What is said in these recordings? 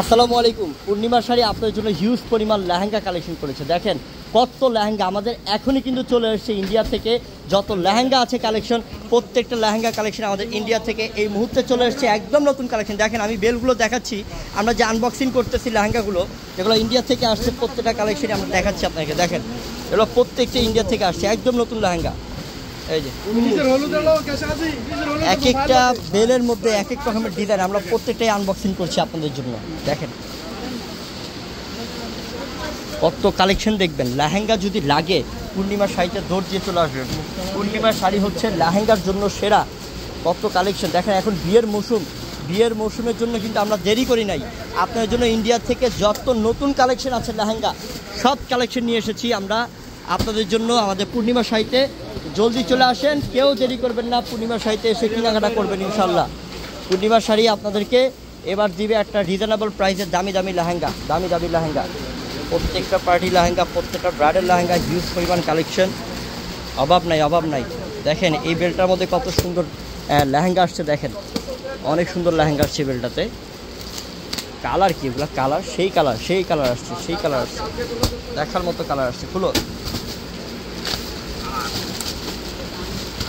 আসসালামু আলাইকুম। পূর্ণিমা শাড়ি আপনাদের জন্য হিউজ পরিমাণ লেহেঙ্গা কালেকশন করেছে। দেখেন, কত লেহেঙ্গা আমাদের এখনই কিন্তু চলে এসেছে ইন্ডিয়া থেকে। যত লেহেঙ্গা আছে কালেকশন প্রত্যেকটা লেহেঙ্গা কালেকশন আমাদের ইন্ডিয়া থেকে এই মুহূর্তে চলে এসেছে একদম নতুন কালেকশন দেখেন, আমি বেলগুলো দেখাচ্ছি, আমরা যে আনবক্সিং করতেছি লেহেঙ্গাগুলো, যেগুলো ইন্ডিয়া থেকে আসছে, প্রত্যেকটা কালেকশনই আমরা দেখাচ্ছি আপনাকে দেখেন, এগুলো প্রত্যেকটা ইন্ডিয়া থেকে আসছে, একদম নতুন লেহেঙ্গা। এই যে। এক একটা বেলের মধ্যে এক এক রকমের ডিজাইন আমরা প্রত্যেকটাই আনবক্সিং করছি আপনাদের জন্য। দেখেন। কত কালেকশন দেখবেন। লেহেঙ্গা যদি লাগে পূর্ণিমার শাড়িতে দৌড় দিয়ে চলে আসবেন। পূর্ণিমার শাড়ি হচ্ছে লেহেঙ্গার জন্য সেরা। কত কালেকশন দেখেন এখন বিয়ের মৌসুম। বিয়ের মৌসুমের জন্য কিন্তু আমরা দেরি করি নাই। আপনাদের জন্য ইন্ডিয়া থেকে যত নতুন কালেকশন আছে লেহেঙ্গা সব কালেকশন নিয়ে এসেছি আমরা। আপনাদের জন্য আমাদের পূর্ণিমা শাড়িতে জলদি চলে আসেন। কেউ দেরি করবেন না, পূর্ণিমা শাড়িতে এসে কেনাকাটা করবেন ইনশাল্লাহ পূর্ণিমা শাড়ি আপনাদেরকে এবার দিবে একটা রিজনেবল প্রাইসের দামি দামি লেহেঙ্গা, দামি দামি লেহেঙ্গা। প্রত্যেকটা পার্টি লেহেঙ্গা, প্রত্যেকটা ব্রাইডাল লেহেঙ্গা হিউজ পরিমাণ কালেকশন অভাব নাই অভাব নাই। দেখেন, এই বেলটার মধ্যে কত সুন্দর লেহেঙ্গা আসছে, দেখেন। অনেক সুন্দর লেহেঙ্গা আসছে বেলটাতে। কালার কি কালার, সেই কালার সেই কালার আসছে, সেই কালার আসছে। দেখার মতো কালার আসছে, খুলো।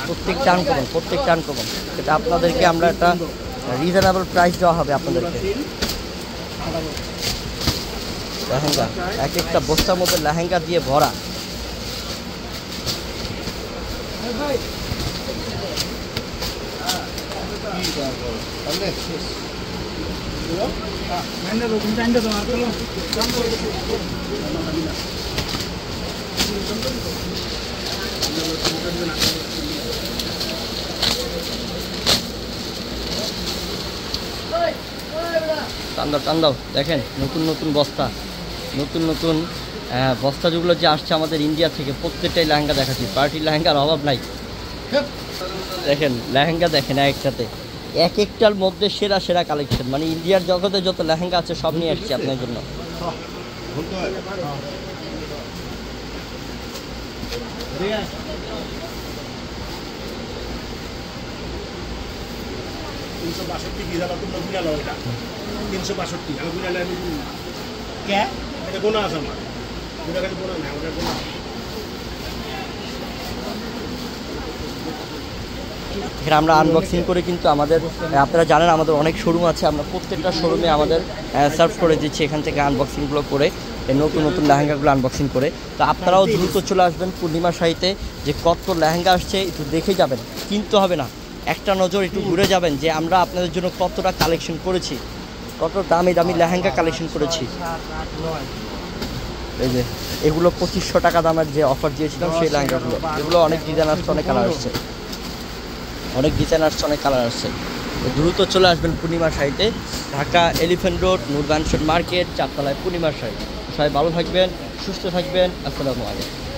প্রত্যেক টান করুন প্রত্যেক টান করুন এটা আপনাদেরকে আমরা একটা রিজনেবল প্রাইস দেওয়া হবে আপনাদেরকে। লেহেঙ্গা, এক একটা বস্তার মধ্যে লেহেঙ্গা দিয়ে ভরা। টান দাও দেখেন, নতুন নতুন বস্তা। নতুন নতুন বস্তা যেগুলো যে আসছে আমাদের ইন্ডিয়া থেকে, প্রত্যেকটাই লেহেঙ্গা দেখাচ্ছি। পার্টির লেহেঙ্গার অভাব নাই। দেখেন, লেহেঙ্গা দেখেন একসাথে এক একটার মধ্যে সেরা সেরা কালেকশন মানে ইন্ডিয়ার জগতে যত লেহেঙ্গা আছে, সব নিয়ে আসছি আপনার জন্য। তিনশো বাষট্টি কি তোমরা এটা। তিনশো বাষট্টি। আমি আমি কে? এটা গোনা আছে আমার। খালি গোনা গোনা। এখানে আমরা আনবক্সিং করে কিন্তু আমাদের আপনারা জানেন আমাদের অনেক শোরুম আছে। আমরা প্রত্যেকটা শোরুমে আমাদের সার্ভ করে দিচ্ছি এখান থেকে আনবক্সিংগুলো করে নতুন নতুন লেহেঙ্গাগুলো আনবক্সিং করে। তো আপনারাও দ্রুত চলে আসবেন পূর্ণিমা শাড়িতে যে কত লেহেঙ্গা আসছে একটু দেখে যাবেন। কিনতে হবে না। একটা নজর একটু ঘুরে যাবেন যে আমরা আপনাদের জন্য কতটা কালেকশন করেছি, কত দামি দামি লেহেঙ্গা কালেকশন করেছি। এই যে, এগুলো পঁচিশশো টাকা দামের যে অফার দিয়েছিলাম সেই লেহেঙ্গাগুলো। এগুলো অনেক ডিজাইন আসছে, অনেক কালার আসছে। অনেক ডিজাইন আসছে, অনেক কালার আসছে। দ্রুত চলে আসবেন পূর্ণিমা শাড়িতে। Dhaka elephant road Noor market চারতলায় Purnima sari. সবাই ভালো থাকবেন, সুস্থ থাকবেন। আসসালামু আলাইকুম।